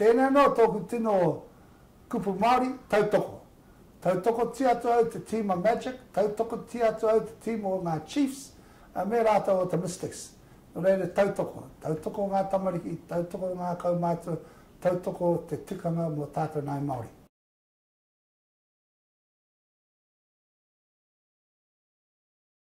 Tēnei noa tōku tino kupu Māori, tautoko. Tautokotia atu au te tīma Magic, tautokotia atu au te tīma o ngā Chiefs, me rātou o te Mystics. Nō reira, tautoko. Tautoko ngā tamariki, tautoko ngā kaumātua, tautoko te tikanga mō tātou nāi Māori.